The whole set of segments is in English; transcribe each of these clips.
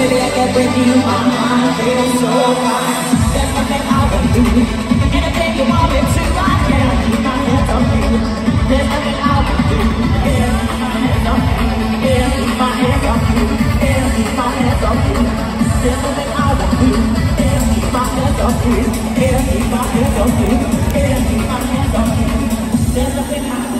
Baby, I can't you, my mind feels so fine There's nothing I won't do Anything you want me to, I can Keep my hands on you There's nothing I won't do keep my hands on you keep my hands on you keep my hands you There's nothing I won't do keep my hands you keep my hands you keep my hands you There's nothing I won't do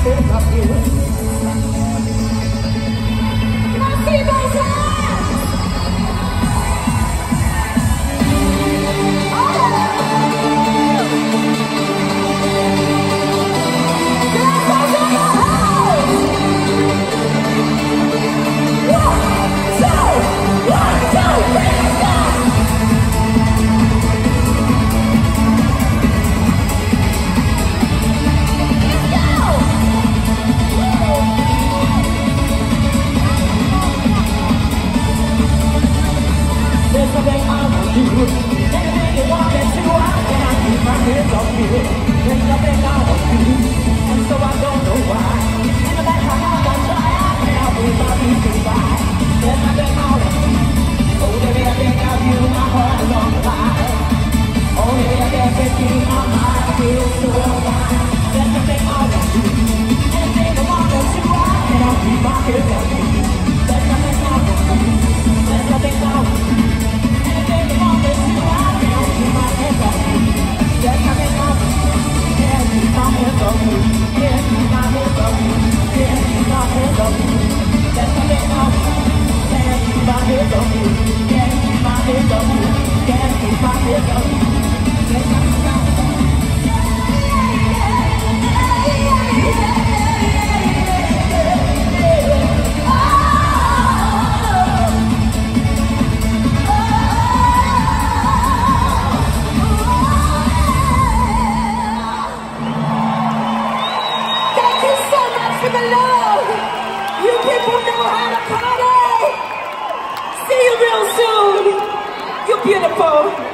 step up here. You anything and you want that you out, then I keep my hands off you. Get in my head, Paulo.